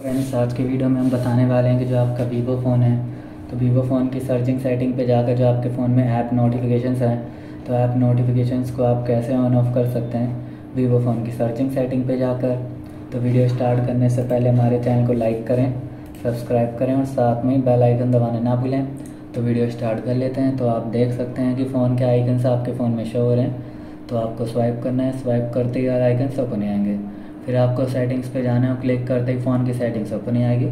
Friends आज के video में हम बताने वाले हैं कि जो आपका वीवो फ़ोन है तो वीवो फ़ोन की सर्चिंग सेटिंग पे जाकर जो आपके फ़ोन में ऐप नोटिफिकेशंस हैं तो ऐप नोटिफिकेशंस को आप कैसे ऑन ऑफ़ कर सकते हैं? वीवो फ़ोन की सर्चिंग सेटिंग पे जाकर। तो वीडियो स्टार्ट करने से पहले हमारे चैनल को लाइक करें सब्सक्राइब करें और साथ में बेल आइकन दबाना ना भूलें। तो वीडियो स्टार्ट कर लेते हैं तो आप देख सकते हैं कि फ़ोन के आइकन्स आपके फ़ोन में शो हो रहे हैं। तो आपको स्वाइप करना है स्वाइप करते ही आइकन्स ओपन आएँगे। फिर आपको सेटिंग्स पे जाना है और क्लिक करते ही फ़ोन की सेटिंग्स ओपन ही आएगी।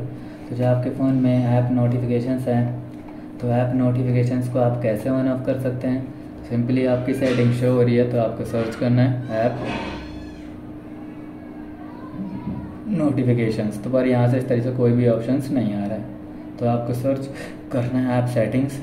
तो जो आपके फ़ोन में ऐप नोटिफिकेशंस हैं तो ऐप नोटिफिकेशंस को आप कैसे ऑन ऑफ़ कर सकते हैं? सिंपली आपकी सेटिंग शो हो रही है तो आपको सर्च करना है ऐप नोटिफिकेशंस तो पर यहाँ से इस तरीके से कोई भी ऑप्शंस नहीं आ रहा है। तो आपको सर्च करना है ऐप सेटिंग्स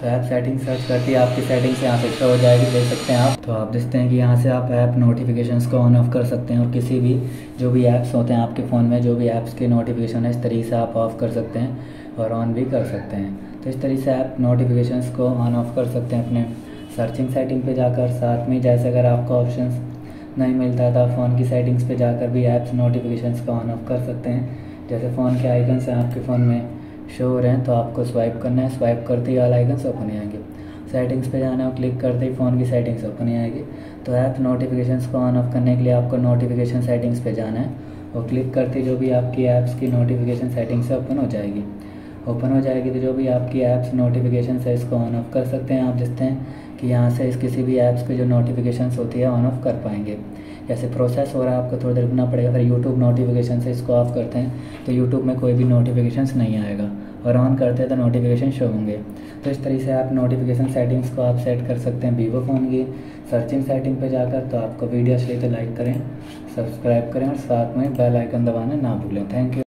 तो ऐप सेटिंग सर्च करती है आपकी सेटिंग्स यहाँ से शो हो जाएगी, देख सकते हैं आप। तो आप देखते हैं कि यहाँ से आप ऐप नोटिफिकेशंस को ऑन ऑफ़ कर सकते हैं और किसी भी, जो भी ऐप्स होते हैं आपके फ़ोन में, जो भी ऐप्स के नोटिफिकेशन है, इस तरीके से आप ऑफ़ कर सकते हैं और ऑन भी कर सकते हैं। तो इस तरीके से ऐप नोटिफिकेशंस को ऑन ऑफ़ कर सकते हैं अपने सर्चिंग सेटिंग पे जाकर। साथ में जैसे अगर आपको ऑप्शन नहीं मिलता था फ़ोन की सेटिंग्स पे जाकर भी ऐप्स नोटिफिकेशंस को ऑन ऑफ़ कर सकते हैं। जैसे फ़ोन के आइकन्स हैं आपके फ़ोन में। शो हो रहे हैं तो आपको स्वाइप करना है। स्वाइप करते ही ऑल आइकन्स ओपन ही आएँगे सेटिंग्स पे जाना है और क्लिक करते ही फ़ोन की सेटिंग्स ओपन ही आएगी तो ऐप नोटिफिकेशन को ऑन ऑफ़ करने के लिए आपको नोटिफिकेशन सेटिंग्स पे जाना है और क्लिक करते जो भी आपकी ऐप्स की नोटिफिकेशन सेटिंग्स है ओपन हो जाएगी। ओपन हो जाएगी तो जो भी आपकी ऐप्स नोटिफिकेशन है, इसको ऑन ऑफ़ कर सकते हैं। आप जिसते हैं कि यहाँ से इस किसी भी ऐप्स पे जो नोटिफिकेशन होती है ऑन ऑफ़ कर पाएँगे। जैसे प्रोसेस हो रहा है, आपको थोड़ी देर रुकना पड़ेगा अगर यूट्यूब नोटिफिकेशन से इसको ऑफ़ करते हैं तो यूट्यूब में कोई भी नोटिफिकेशन नहीं आएगा। और ऑन करते हैं तो नोटिफिकेशन शो होंगे। तो इस तरीके से आप नोटिफिकेशन सेटिंग्स को आप सेट कर सकते हैं वीवो फ़ोन की। सर्चिंग सेटिंग पे जाकर तो आपको वीडियो अच्छी तो लाइक करें सब्सक्राइब करें और साथ में बेल आइकन दबाना ना भूलें। Thank you